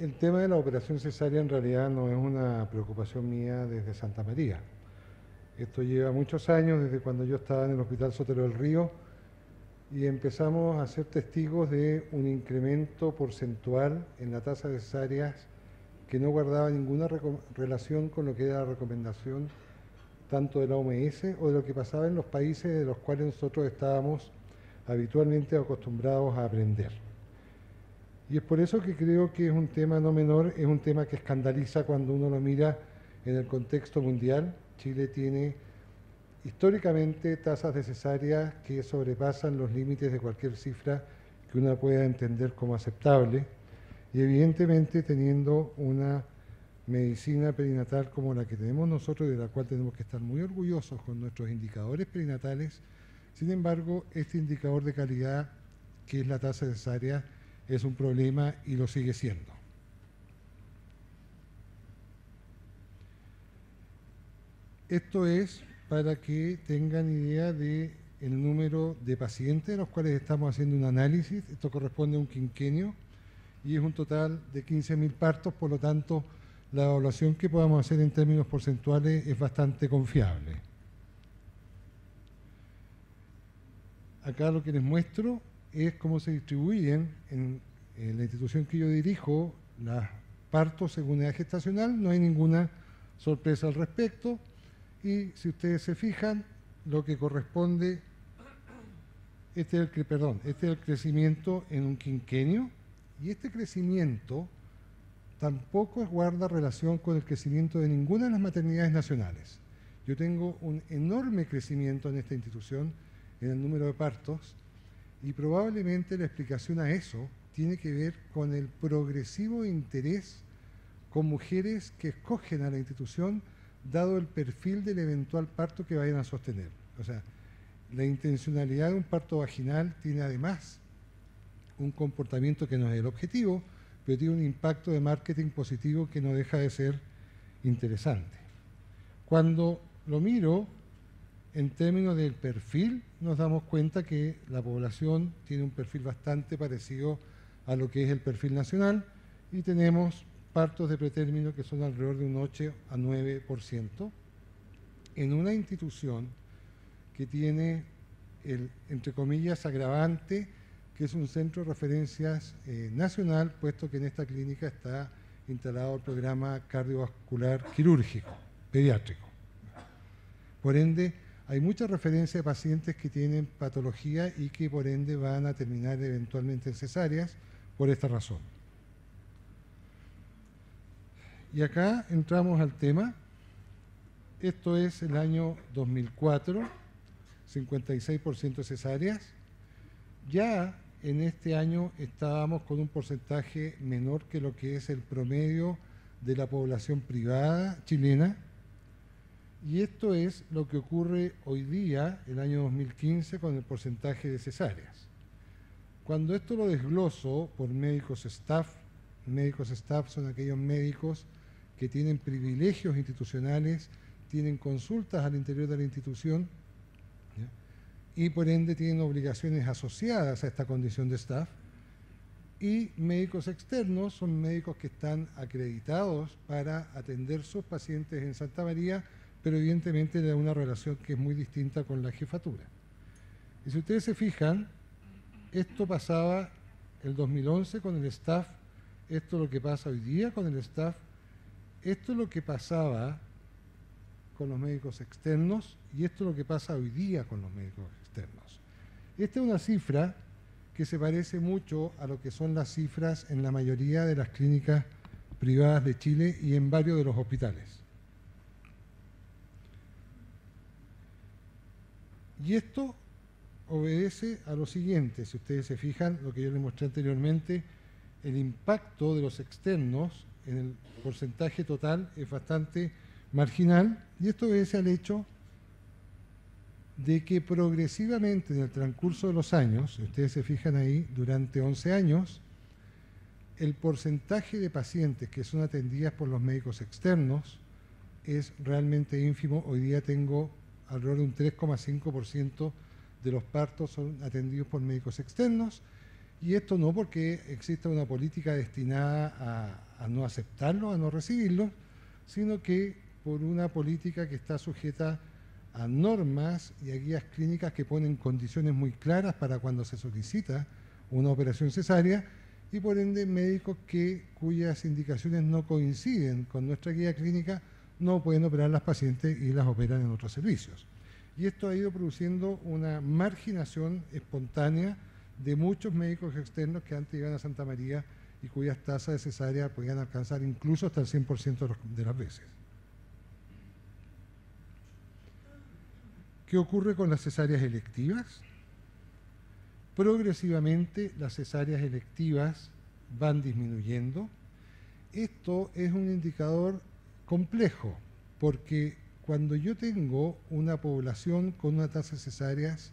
el tema de la operación cesárea en realidad no es una preocupación mía desde Santa María. Esto lleva muchos años, desde cuando yo estaba en el Hospital Sotero del Río, y empezamos a ser testigos de un incremento porcentual en la tasa de cesáreas que no guardaba ninguna relación con lo que era la recomendación tanto de la OMS o de lo que pasaba en los países de los cuales nosotros estábamos habitualmente acostumbrados a aprender. Y es por eso que creo que es un tema no menor, es un tema que escandaliza cuando uno lo mira en el contexto mundial. Chile tiene históricamente tasas de cesárea que sobrepasan los límites de cualquier cifra que uno pueda entender como aceptable y evidentemente teniendo una medicina perinatal como la que tenemos nosotros de la cual tenemos que estar muy orgullosos con nuestros indicadores perinatales, sin embargo, este indicador de calidad que es la tasa de cesárea es un problema y lo sigue siendo. Esto es para que tengan idea de el número de pacientes de los cuales estamos haciendo un análisis. Esto corresponde a un quinquenio y es un total de 15.000 partos, por lo tanto, la evaluación que podamos hacer en términos porcentuales es bastante confiable. Acá lo que les muestro es cómo se distribuyen en, la institución que yo dirijo los partos según edad gestacional, no hay ninguna sorpresa al respecto y si ustedes se fijan, lo que corresponde, este es el, perdón, este es el crecimiento en un quinquenio y este crecimiento tampoco guarda relación con el crecimiento de ninguna de las maternidades nacionales. Yo tengo un enorme crecimiento en esta institución en el número de partos y probablemente la explicación a eso tiene que ver con el progresivo interés con mujeres que escogen a la institución dado el perfil del eventual parto que vayan a sostener. O sea, la intencionalidad de un parto vaginal tiene además un comportamiento que no es el objetivo, pero tiene un impacto de marketing positivo que no deja de ser interesante. Cuando lo miro en términos del perfil, nos damos cuenta que la población tiene un perfil bastante parecido a lo que es el perfil nacional y tenemos partos de pretérmino que son alrededor de un 8 a 9%, en una institución que tiene el, entre comillas, agravante, que es un centro de referencias eh, nacional, puesto que en esta clínica está instalado el programa cardiovascular quirúrgico, pediátrico. Por ende, hay mucha referencia de pacientes que tienen patología y que por ende van a terminar eventualmente en cesáreas por esta razón. Y acá entramos al tema. Esto es el año 2004, 56% cesáreas. Ya en este año estábamos con un porcentaje menor que lo que es el promedio de la población privada chilena, y esto es lo que ocurre hoy día, el año 2015, con el porcentaje de cesáreas. Cuando esto lo desgloso por médicos staff, médicos staff son aquellos médicos que tienen privilegios institucionales, tienen consultas al interior de la institución y por ende tienen obligaciones asociadas a esta condición de staff. Y médicos externos son médicos que están acreditados para atender sus pacientes en Santa María pero evidentemente da una relación que es muy distinta con la jefatura. Y si ustedes se fijan, esto pasaba el 2011 con el staff, esto es lo que pasa hoy día con el staff, esto es lo que pasaba con los médicos externos y esto es lo que pasa hoy día con los médicos externos. Esta es una cifra que se parece mucho a lo que son las cifras en la mayoría de las clínicas privadas de Chile y en varios de los hospitales. Y esto obedece a lo siguiente, si ustedes se fijan, lo que yo les mostré anteriormente, el impacto de los externos en el porcentaje total es bastante marginal y esto obedece al hecho de que progresivamente en el transcurso de los años, si ustedes se fijan ahí, durante 11 años, el porcentaje de pacientes que son atendidas por los médicos externos es realmente ínfimo. Hoy día tengo alrededor de un 3,5% de los partos son atendidos por médicos externos, y esto no porque exista una política destinada a, no aceptarlo, a no recibirlo, sino que por una política que está sujeta a normas y a guías clínicas que ponen condiciones muy claras para cuando se solicita una operación cesárea y por ende médicos cuyas indicaciones no coinciden con nuestra guía clínica no pueden operar las pacientes y las operan en otros servicios. Y esto ha ido produciendo una marginación espontánea de muchos médicos externos que antes iban a Santa María y cuyas tasas de cesárea podían alcanzar incluso hasta el 100% de las veces. ¿Qué ocurre con las cesáreas electivas? Progresivamente las cesáreas electivas van disminuyendo. Esto es un indicador complejo, porque cuando yo tengo una población con una tasa de cesáreas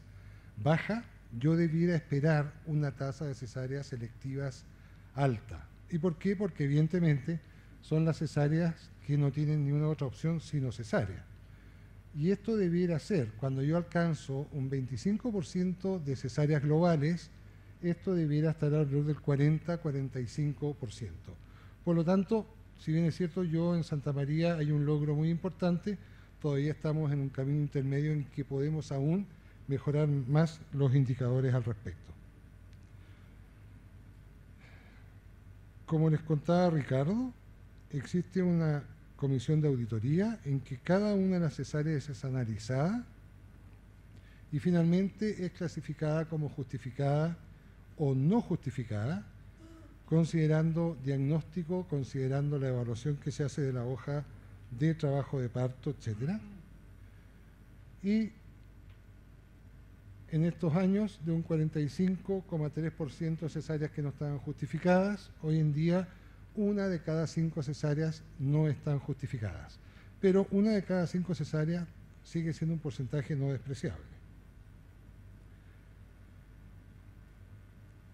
baja, yo debiera esperar una tasa de cesáreas selectivas alta. ¿Y por qué? Porque evidentemente son las cesáreas que no tienen ninguna otra opción sino cesárea. Y esto debiera ser, cuando yo alcanzo un 25% de cesáreas globales, esto debiera estar alrededor del 40-45%. Por lo tanto, si bien es cierto, yo en Santa María hay un logro muy importante, todavía estamos en un camino intermedio en que podemos aún mejorar más los indicadores al respecto. Como les contaba Ricardo, existe una comisión de auditoría en que cada una de las cesáreas es analizada y finalmente es clasificada como justificada o no justificada, considerando diagnóstico, considerando la evaluación que se hace de la hoja de trabajo de parto, etc. Y en estos años de un 45,3% de cesáreas que no estaban justificadas, hoy en día una de cada cinco cesáreas no están justificadas. Pero una de cada cinco cesáreas sigue siendo un porcentaje no despreciable.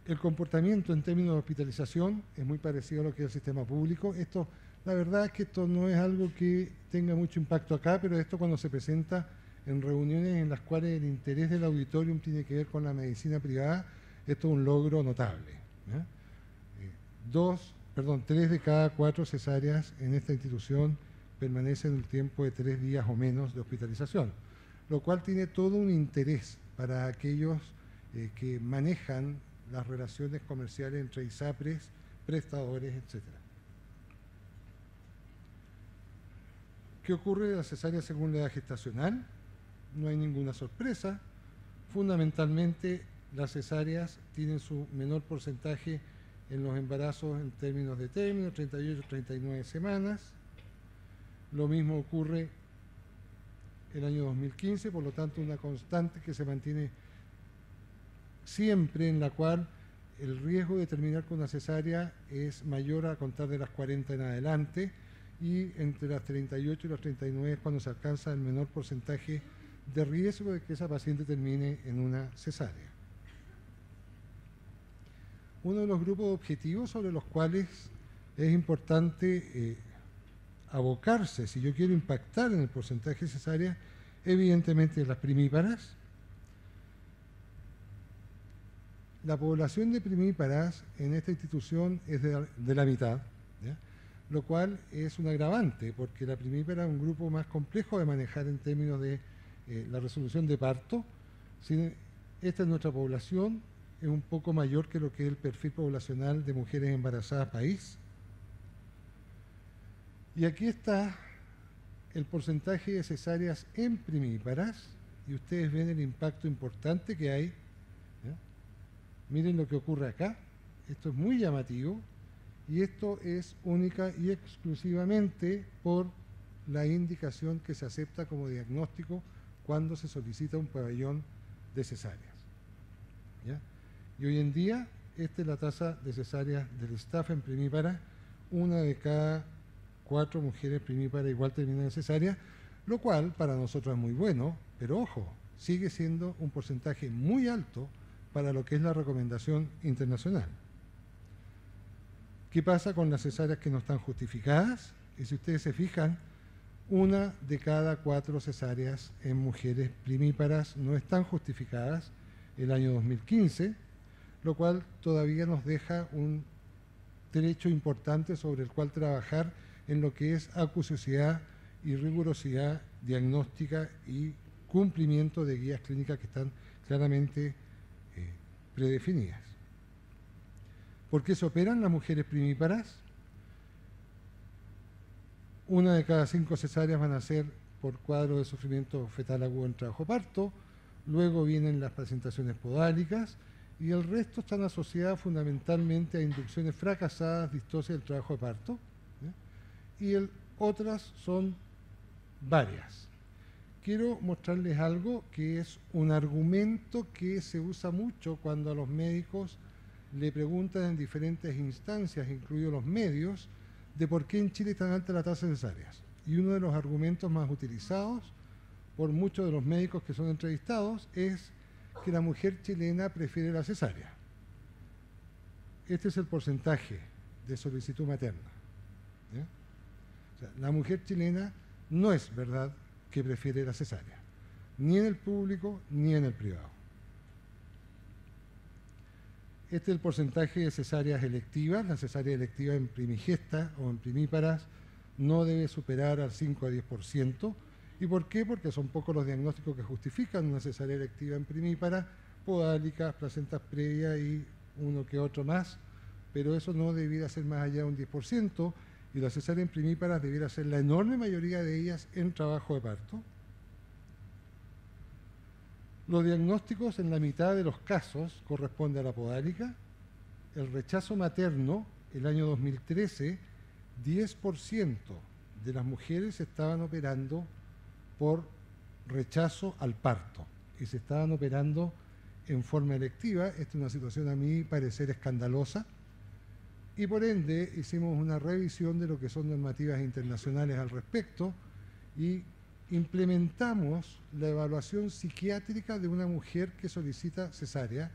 El comportamiento en términos de hospitalización es muy parecido a lo que es el sistema público. Esto, la verdad es que esto no es algo que tenga mucho impacto acá, pero esto cuando se presenta en reuniones en las cuales el interés del auditorium tiene que ver con la medicina privada, esto es un logro notable. Eh, dos, perdón, tres de cada cuatro cesáreas en esta institución permanecen el tiempo de tres días o menos de hospitalización, lo cual tiene todo un interés para aquellos eh, que manejan las relaciones comerciales entre ISAPRES, prestadores, etc. ¿Qué ocurre de la cesárea según la edad gestacional? no hay ninguna sorpresa. Fundamentalmente, las cesáreas tienen su menor porcentaje en los embarazos en términos de término, 38-39 semanas. Lo mismo ocurre el año 2015, por lo tanto una constante que se mantiene siempre en la cual el riesgo de terminar con una cesárea es mayor a contar de las 40 en adelante y entre las 38 y las 39 es cuando se alcanza el menor porcentaje de riesgo de que esa paciente termine en una cesárea. Uno de los grupos objetivos sobre los cuales es importante eh, abocarse, si yo quiero impactar en el porcentaje de cesárea, evidentemente las primíparas. La población de primíparas en esta institución es de, la mitad, lo cual es un agravante, porque la primípara es un grupo más complejo de manejar en términos de eh, la resolución de parto. esta es nuestra población, es un poco mayor que lo que es el perfil poblacional de mujeres embarazadas país. Y aquí está el porcentaje de cesáreas en primíparas, y ustedes ven el impacto importante que hay. Miren lo que ocurre acá, esto es muy llamativo, y esto es única y exclusivamente por la indicación que se acepta como diagnóstico cuando se solicita un pabellón de cesáreas. Y hoy en día, esta es la tasa de cesáreas del staff en primípara, una de cada cuatro mujeres primípara igual termina en cesárea, lo cual para nosotros es muy bueno, pero ojo, sigue siendo un porcentaje muy alto para lo que es la recomendación internacional. ¿Qué pasa con las cesáreas que no están justificadas? Y si ustedes se fijan, una de cada cuatro cesáreas en mujeres primíparas no están justificadas el año 2015, lo cual todavía nos deja un trecho importante sobre el cual trabajar en lo que es acuciosidad y rigurosidad diagnóstica y cumplimiento de guías clínicas que están claramente predefinidas. ¿Por qué se operan las mujeres primíparas? Una de cada cinco cesáreas van a ser por cuadro de sufrimiento fetal agudo en trabajo parto, luego vienen las presentaciones podálicas y el resto están asociadas fundamentalmente a inducciones fracasadas, distosia del trabajo de parto, y otras son varias. Quiero mostrarles algo que es un argumento que se usa mucho cuando a los médicos le preguntan en diferentes instancias, incluidos los medios, de por qué en Chile es tan alta la tasa de cesáreas. Y uno de los argumentos más utilizados por muchos de los médicos que son entrevistados es que la mujer chilena prefiere la cesárea. Este es el porcentaje de solicitud materna. la mujer chilena no es verdad que prefiere la cesárea, ni en el público ni en el privado. Este es el porcentaje de cesáreas electivas. La cesárea electiva en primigesta o en primíparas no debe superar al 5 a 10%. ¿Y por qué? Porque son pocos los diagnósticos que justifican una cesárea electiva en primípara, podálicas, placentas previas y uno que otro más, pero eso no debiera ser más allá de un 10%, y la cesárea en primíparas debiera ser la enorme mayoría de ellas en trabajo de parto. Los diagnósticos en la mitad de los casos corresponde a la podálica. El rechazo materno, el año 2013, 10% de las mujeres estaban operando por rechazo al parto y se estaban operando en forma electiva. Esta es una situación a mí parecer escandalosa y por ende hicimos una revisión de lo que son normativas internacionales al respecto y implementamos la evaluación psiquiátrica de una mujer que solicita cesárea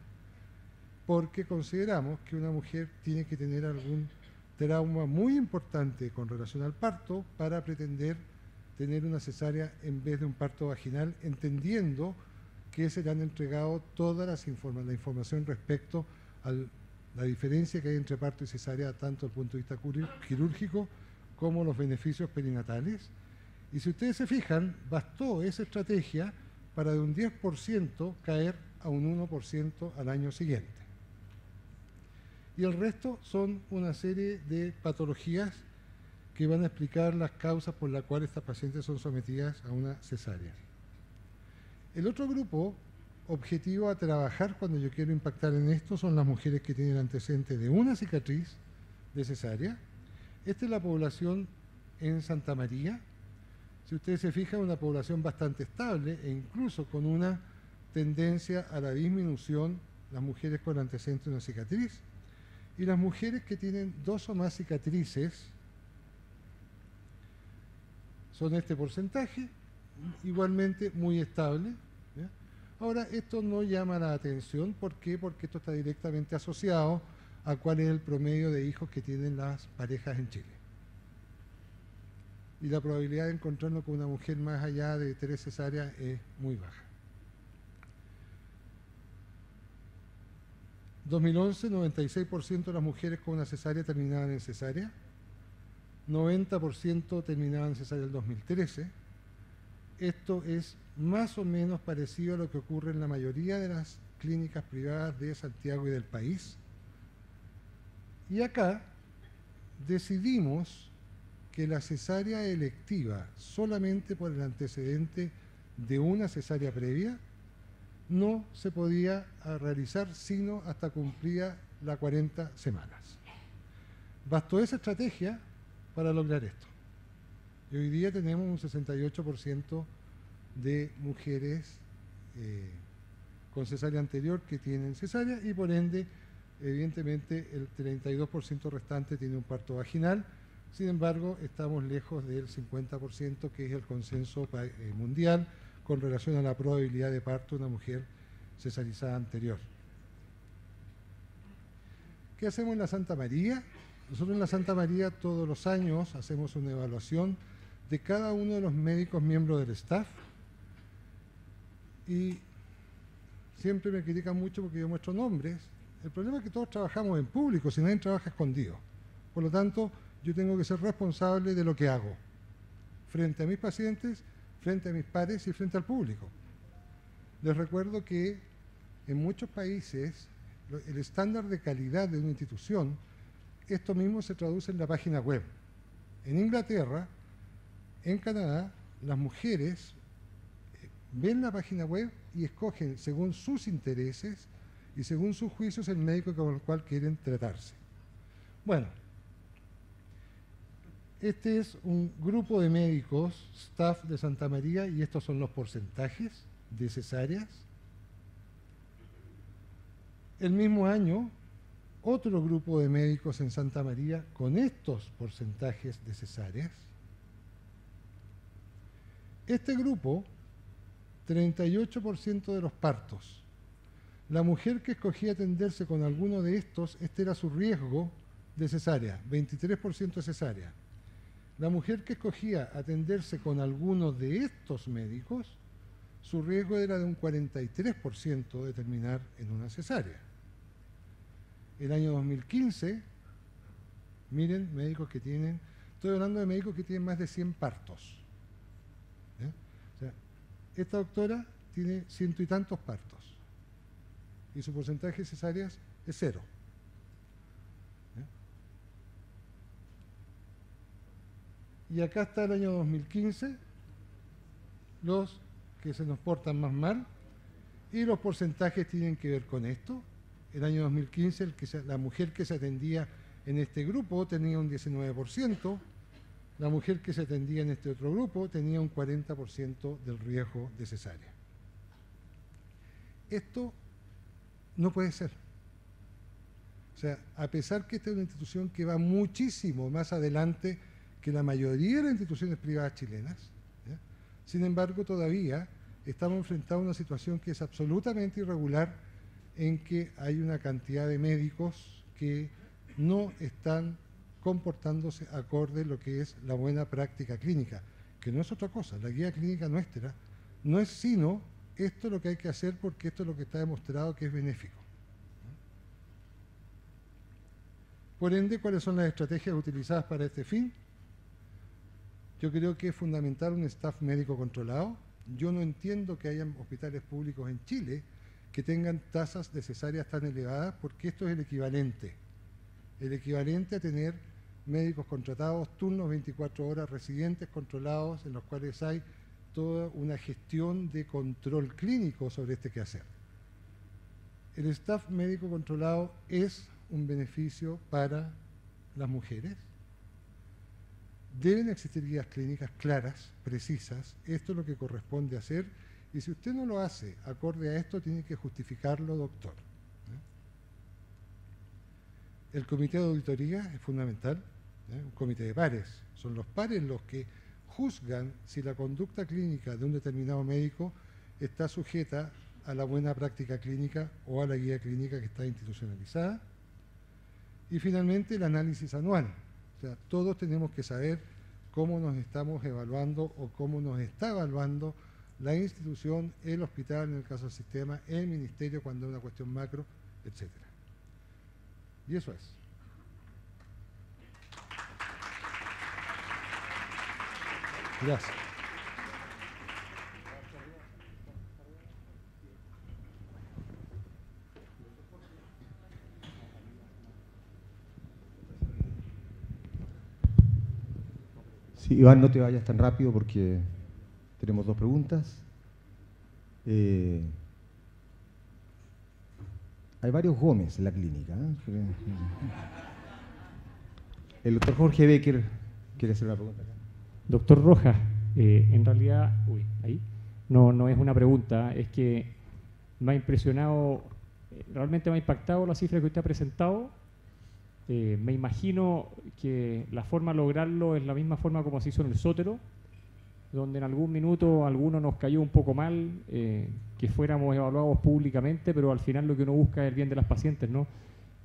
porque consideramos que una mujer tiene que tener algún trauma muy importante con relación al parto para pretender tener una cesárea en vez de un parto vaginal, entendiendo que se le han entregado toda la información respecto a la diferencia que hay entre parto y cesárea, tanto desde el punto de vista quirúrgico como los beneficios perinatales. Y si ustedes se fijan, bastó esa estrategia para de un 10% caer a un 1% al año siguiente. Y el resto son una serie de patologías que van a explicar las causas por las cuales estas pacientes son sometidas a una cesárea. El otro grupo objetivo a trabajar cuando yo quiero impactar en esto son las mujeres que tienen antecedentes de una cicatriz de cesárea. Esta es la población en Santa María. Si ustedes se fijan, una población bastante estable e incluso con una tendencia a la disminución, las mujeres con antecedentes de una cicatriz. Y las mujeres que tienen dos o más cicatrices son este porcentaje, igualmente muy estable. Ahora, esto no llama la atención, ¿por qué? Porque esto está directamente asociado a cuál es el promedio de hijos que tienen las parejas en Chile. Y la probabilidad de encontrarnos con una mujer más allá de tres cesáreas es muy baja. 2011, 96% de las mujeres con una cesárea terminaban en cesárea. 90% terminaban en cesárea el 2013. Esto es más o menos parecido a lo que ocurre en la mayoría de las clínicas privadas de Santiago y del país. Y acá decidimos que la cesárea electiva, solamente por el antecedente de una cesárea previa, no se podía realizar sino hasta cumplía las 40 semanas. Bastó esa estrategia para lograr esto. Y hoy día tenemos un 68% de mujeres eh, con cesárea anterior que tienen cesárea y por ende, evidentemente, el 32% restante tiene un parto vaginal. Sin embargo, estamos lejos del 50% que es el consenso eh, mundial con relación a la probabilidad de parto de una mujer cesarizada anterior. ¿Qué hacemos en la Santa María? Nosotros en la Santa María todos los años hacemos una evaluación de cada uno de los médicos miembros del staff y siempre me critican mucho porque yo muestro nombres. El problema es que todos trabajamos en público, si nadie trabaja escondido. Por lo tanto, yo tengo que ser responsable de lo que hago frente a mis pacientes, frente a mis pares y frente al público. Les recuerdo que en muchos países el estándar de calidad de una institución, esto mismo se traduce en la página web. En Inglaterra, en Canadá, las mujeres ven la página web y escogen según sus intereses y según sus juicios el médico con el cual quieren tratarse. Bueno, este es un grupo de médicos, staff de Santa María, y estos son los porcentajes de cesáreas. El mismo año, otro grupo de médicos en Santa María con estos porcentajes de cesáreas. Este grupo, 38% de los partos. La mujer que escogía atenderse con alguno de estos, este era su riesgo de cesárea, 23% de cesárea. La mujer que escogía atenderse con alguno de estos médicos, su riesgo era de un 43% de terminar en una cesárea. El año 2015, miren, médicos que tienen, estoy hablando de médicos que tienen más de 100 partos. Esta doctora tiene ciento y tantos partos y su porcentaje de cesáreas es cero. Y acá está el año 2015, los que se nos portan más mal, y los porcentajes tienen que ver con esto. El año 2015, el que la mujer que se atendía en este grupo tenía un 19%, la mujer que se atendía en este otro grupo tenía un 40% del riesgo de cesárea. Esto no puede ser. O sea, a pesar que esta es una institución que va muchísimo más adelante que la mayoría de las instituciones privadas chilenas, sin embargo todavía estamos enfrentados a una situación que es absolutamente irregular en que hay una cantidad de médicos que no están comportándose acorde a lo que es la buena práctica clínica, que no es otra cosa, la guía clínica nuestra no es sino esto lo que hay que hacer porque esto es lo que está demostrado que es benéfico. Por ende, ¿cuáles son las estrategias utilizadas para este fin? Yo creo que es fundamental un staff médico controlado. Yo no entiendo que hayan hospitales públicos en Chile que tengan tasas de cesáreas tan elevadas porque esto es el equivalente. El equivalente a tener médicos contratados, turnos 24 horas, residentes controlados en los cuales hay toda una gestión de control clínico sobre este quehacer. El staff médico controlado es un beneficio para las mujeres, Deben existir guías clínicas claras, precisas. Esto es lo que corresponde hacer. Y si usted no lo hace acorde a esto, tiene que justificarlo, doctor. El comité de auditoría es fundamental, un comité de pares. Son los pares los que juzgan si la conducta clínica de un determinado médico está sujeta a la buena práctica clínica o a la guía clínica que está institucionalizada. Y finalmente el análisis anual. O sea, todos tenemos que saber cómo nos estamos evaluando o cómo nos está evaluando la institución, el hospital, en el caso del sistema, el ministerio cuando es una cuestión macro, etc. Y eso es. Gracias. Iván, no te vayas tan rápido porque tenemos dos preguntas. Eh, hay varios Gómez en la clínica. ¿eh? El doctor Jorge Becker quiere hacer una pregunta. Doctor Rojas, eh, en realidad, uy, ahí, no, no es una pregunta, es que me ha impresionado, realmente me ha impactado la cifra que usted ha presentado eh, me imagino que la forma de lograrlo es la misma forma como se hizo en el Sótero, donde en algún minuto alguno nos cayó un poco mal, eh, que fuéramos evaluados públicamente, pero al final lo que uno busca es el bien de las pacientes, ¿no?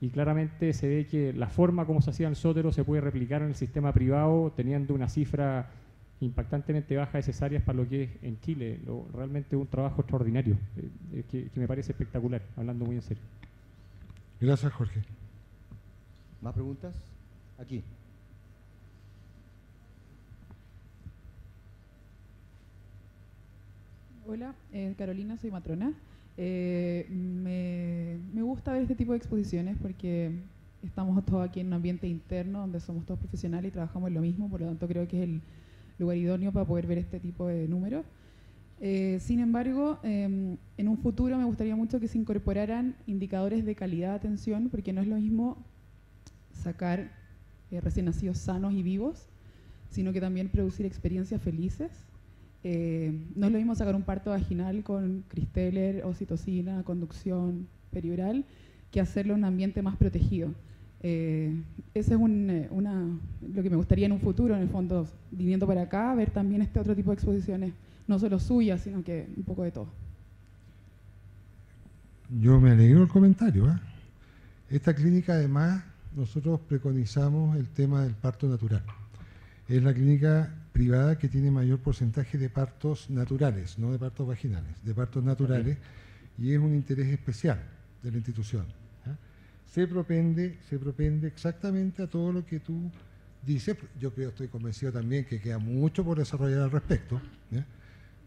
Y claramente se ve que la forma como se hacía el Sótero se puede replicar en el sistema privado, teniendo una cifra impactantemente baja de cesáreas para lo que es en Chile. Lo, realmente un trabajo extraordinario, eh, que me parece espectacular, hablando muy en serio. Gracias, Jorge. ¿Más preguntas? Aquí. Hola, eh, Carolina, soy matrona. Eh, me, gusta ver este tipo de exposiciones porque estamos todos aquí en un ambiente interno donde somos todos profesionales y trabajamos en lo mismo, por lo tanto creo que es el lugar idóneo para poder ver este tipo de números. Eh, sin embargo, em, en un futuro me gustaría mucho que se incorporaran indicadores de calidad de atención, porque no es lo mismo sacar eh, recién nacidos sanos y vivos, sino que también producir experiencias felices. Eh, no es lo mismo sacar un parto vaginal con cristeller, oxitocina, conducción perioral, que hacerlo en un ambiente más protegido. Eh, ese es una, lo que me gustaría en un futuro, en el fondo, viniendo para acá, ver también este otro tipo de exposiciones, no solo suyas, sino que un poco de todo. Yo me alegro el comentario. ¿eh? Esta clínica, además, nosotros preconizamos el tema del parto natural. Es la clínica privada que tiene mayor porcentaje de partos naturales, no de partos vaginales, de partos naturales, y es un interés especial de la institución. Se propende, se propende exactamente a todo lo que tú dices. Yo creo, estoy convencido también que queda mucho por desarrollar al respecto.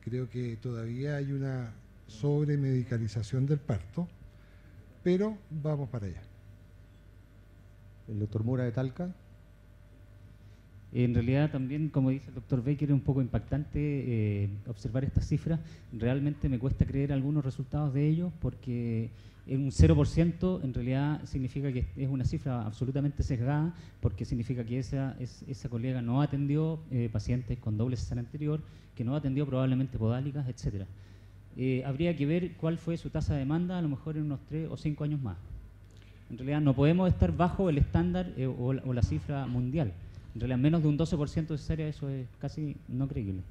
Creo que todavía hay una sobremedicalización del parto, pero vamos para allá. El doctor Mura de Talca. En realidad también, como dice el doctor Baker, es un poco impactante eh, observar estas cifras. Realmente me cuesta creer algunos resultados de ellos porque en un 0% en realidad significa que es una cifra absolutamente sesgada porque significa que esa, es, esa colega no atendió eh, pacientes con doble cesárea anterior, que no atendió probablemente podálicas, etcétera. Eh, habría que ver cuál fue su tasa de demanda a lo mejor en unos 3 o 5 años más. En realidad no podemos estar bajo el estándar o, la, cifra mundial. En realidad menos de un 12% de cesárea eso es casi no creíble.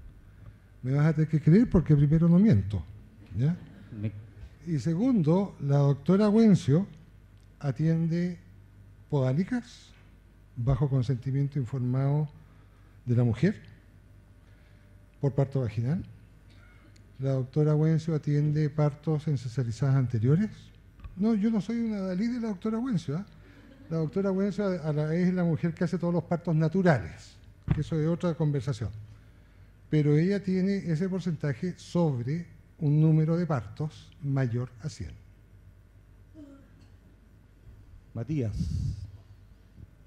Me vas a tener que creer porque primero no miento. ¿ya? Me... Y segundo, la doctora Wencio atiende podálicas bajo consentimiento informado de la mujer por parto vaginal. La doctora Wencio atiende partos en cesarizadas anteriores no, yo no soy una Dalí de la doctora Wencio. ¿eh? La doctora Wencio es la mujer que hace todos los partos naturales, que eso es otra conversación. Pero ella tiene ese porcentaje sobre un número de partos mayor a 100. Matías.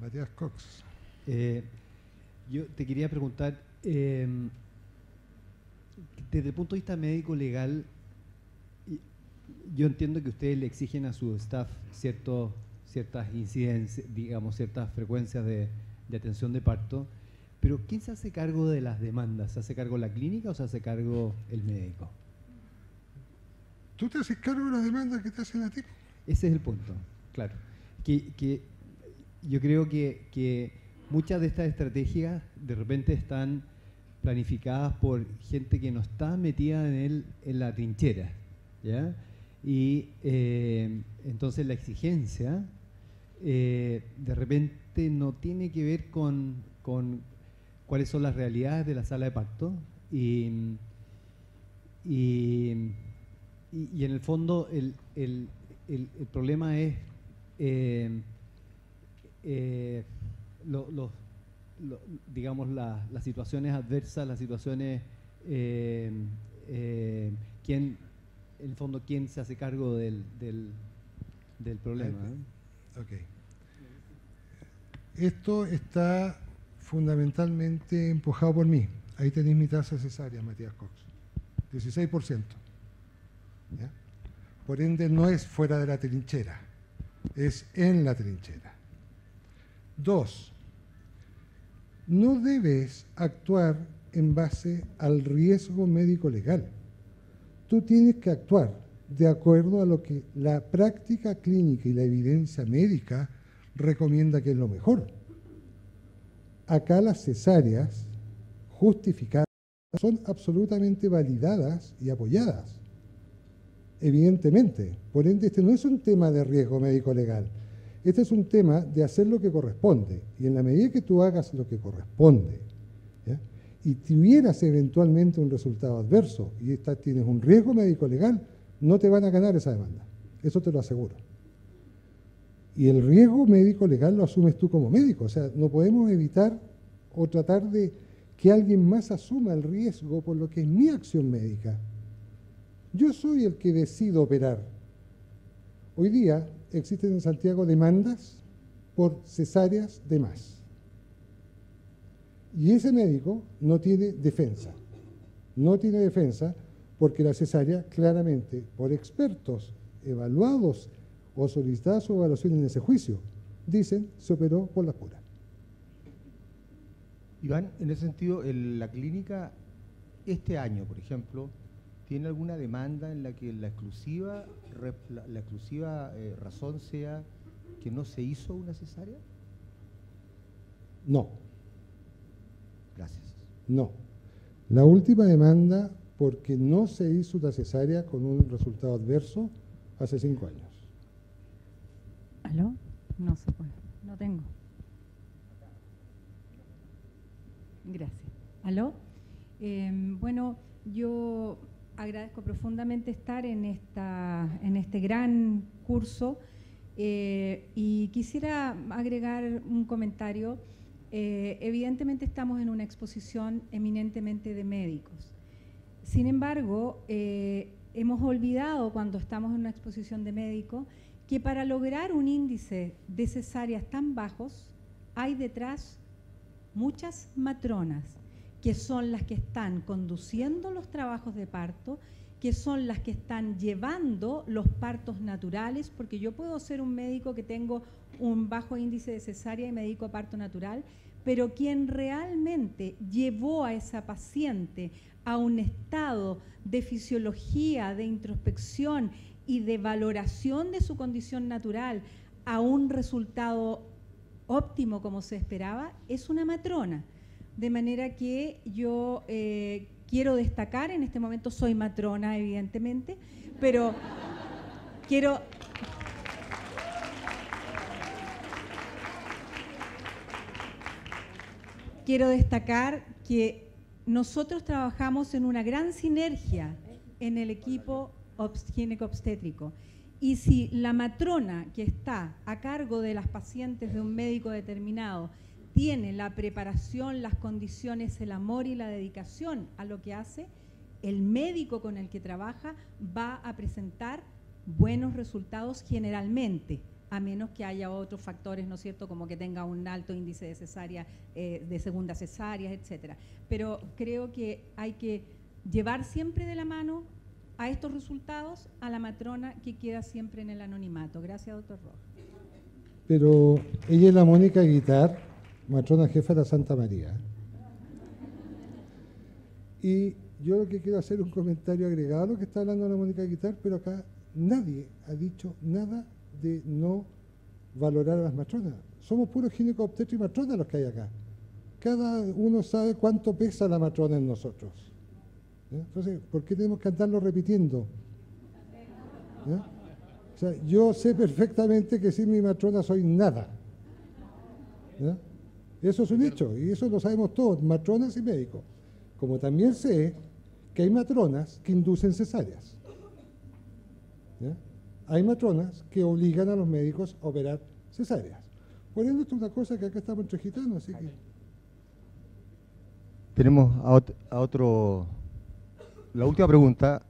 Matías Cox. Eh, yo te quería preguntar, eh, desde el punto de vista médico legal, yo entiendo que ustedes le exigen a su staff cierto, ciertas incidencias, digamos, ciertas frecuencias de, de, atención de parto, pero ¿quién se hace cargo de las demandas? ¿Se hace cargo la clínica o se hace cargo el médico? ¿Tú te haces cargo de las demandas que te hacen a ti? Ese es el punto, claro. Que, que yo creo que, que muchas de estas estrategias de repente están planificadas por gente que no está metida en, el, en la trinchera, ¿ya? Y eh, entonces la exigencia eh, de repente no tiene que ver con, con, cuáles son las realidades de la sala de parto y, y, y en el fondo el, el, el, el problema es eh, lo, lo, lo, digamos la, las situaciones adversas, las situaciones quién en el fondo, quién se hace cargo del, del, del problema. ¿Eh? Ok. Esto está fundamentalmente empujado por mí. Ahí tenéis mi tasa cesárea, Matías Cox. 16%. ¿Ya? Por ende, no es fuera de la trinchera, es en la trinchera. Dos, no debes actuar en base al riesgo médico legal tú tienes que actuar de acuerdo a lo que la práctica clínica y la evidencia médica recomienda que es lo mejor. Acá las cesáreas justificadas son absolutamente validadas y apoyadas, evidentemente. Por ende, este no es un tema de riesgo médico legal, este es un tema de hacer lo que corresponde. Y en la medida que tú hagas lo que corresponde, y tuvieras eventualmente un resultado adverso y esta, tienes un riesgo médico legal, no te van a ganar esa demanda. Eso te lo aseguro. Y el riesgo médico legal lo asumes tú como médico. O sea, no podemos evitar o tratar de que alguien más asuma el riesgo por lo que es mi acción médica. Yo soy el que decido operar. Hoy día existen en Santiago demandas por cesáreas de más. Y ese médico no tiene defensa. No tiene defensa porque la cesárea claramente, por expertos evaluados o solicitadas su evaluación en ese juicio, dicen se operó por la cura. Iván, en ese sentido, la clínica este año, por ejemplo, ¿tiene alguna demanda en la que la exclusiva, la, exclusiva eh, razón sea que no se hizo una cesárea? No. Gracias. No. La última demanda porque no se hizo una cesárea con un resultado adverso hace cinco años. ¿Aló? No se puede. No tengo. Gracias. ¿Aló? Em, bueno, yo agradezco profundamente estar en, esta, en este gran curso eh, y quisiera agregar un comentario. Eh, evidentemente estamos en una exposición eminentemente de médicos. Sin embargo, eh, hemos olvidado cuando estamos en una exposición de médicos que para lograr un índice de cesáreas tan bajos hay detrás muchas matronas que son las que están conduciendo los trabajos de parto, que son las que están llevando los partos naturales, porque yo puedo ser un médico que tengo un bajo índice de cesárea y me dedico a parto natural, pero quien realmente llevó a esa paciente a un estado de fisiología, de introspección y de valoración de su condición natural a un resultado óptimo como se esperaba, es una matrona. De manera que yo eh, quiero destacar, en este momento soy matrona, evidentemente, pero quiero quiero destacar que nosotros trabajamos en una gran sinergia en el equipo gineco-obstétrico. Y si la matrona que está a cargo de las pacientes de un médico determinado tiene la preparación, las condiciones, el amor y la dedicación a lo que hace, el médico con el que trabaja va a presentar buenos resultados generalmente a menos que haya otros factores, ¿no es cierto?, como que tenga un alto índice de cesárea, eh, de segunda cesárea, etcétera. Pero creo que hay que llevar siempre de la mano a estos resultados a la matrona que queda siempre en el anonimato. Gracias, doctor Rojas. Pero ella es la Mónica Guitar, matrona jefa de Santa María. Y yo lo que quiero hacer es un comentario agregado a lo que está hablando la Mónica Guitar, pero acá nadie ha dicho nada de no valorar a las matronas. Somos puros ginecobstetros y matronas los que hay acá. Cada uno sabe cuánto pesa la matrona en nosotros. Entonces, ¿por qué tenemos que andarlo repitiendo? O sea, yo sé perfectamente que sin mi matrona soy nada. Eso es un hecho, y eso lo sabemos todos, matronas y médicos. Como también sé que hay matronas que inducen cesáreas. Hay matronas que obligan a los médicos a operar cesáreas. Por eso es una cosa que acá estamos entre gitanos, así que... Tenemos a, otro... La última pregunta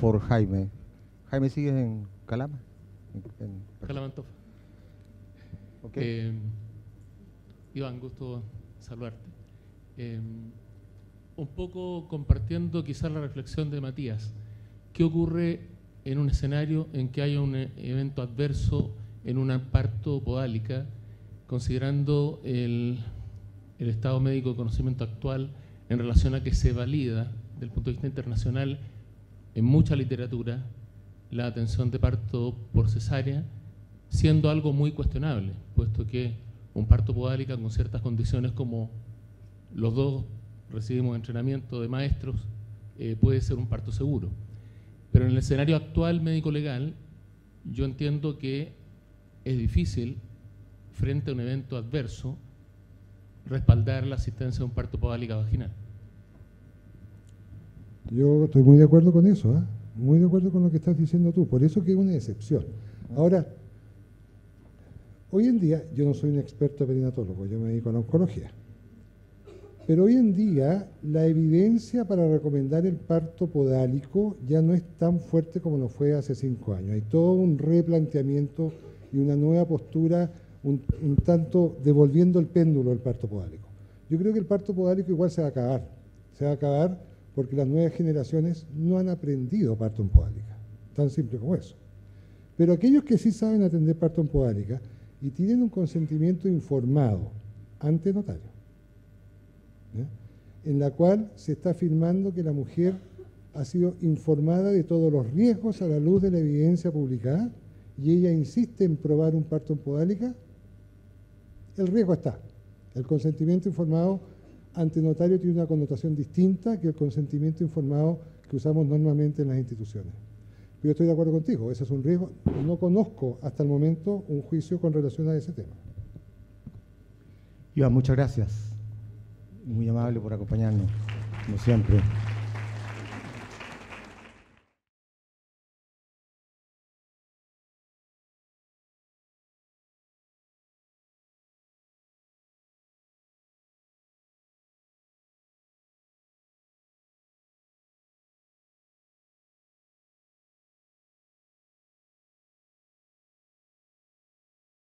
por Jaime. Jaime, ¿sigues en Calama? En, Calamantofa. Eh, Iván, gusto saludarte. Eh, un poco compartiendo quizás la reflexión de Matías. ¿Qué ocurre en un escenario en que haya un evento adverso en una parto podálica, considerando el, estado médico de conocimiento actual en relación a que se valida, desde el punto de vista internacional, en mucha literatura, la atención de parto por cesárea, siendo algo muy cuestionable, puesto que un parto podálica con ciertas condiciones como los dos recibimos entrenamiento de maestros, eh, puede ser un parto seguro. Pero en el escenario actual médico-legal, yo entiendo que es difícil, frente a un evento adverso, respaldar la asistencia de un parto podálica vaginal. Yo estoy muy de acuerdo con eso, ¿eh? muy de acuerdo con lo que estás diciendo tú, por eso que es una excepción. Ahora, hoy en día, yo no soy un experto perinatólogo, yo me dedico a la oncología. Pero hoy en día la evidencia para recomendar el parto podálico ya no es tan fuerte como lo fue hace cinco años. Hay todo un replanteamiento y una nueva postura, un, tanto devolviendo el péndulo del parto podálico. Yo creo que el parto podálico igual se va a acabar. Se va a acabar porque las nuevas generaciones no han aprendido parto en podálica. Tan simple como eso. Pero aquellos que sí saben atender parto en podálica y tienen un consentimiento informado ante notario, en la cual se está afirmando que la mujer ha sido informada de todos los riesgos a la luz de la evidencia publicada y ella insiste en probar un parto en podálica, el riesgo está. El consentimiento informado ante notario tiene una connotación distinta que el consentimiento informado que usamos normalmente en las instituciones. Yo estoy de acuerdo contigo, ese es un riesgo. No conozco hasta el momento un juicio con relación a ese tema. Iván, muchas gracias muy amable por acompañarnos, como siempre.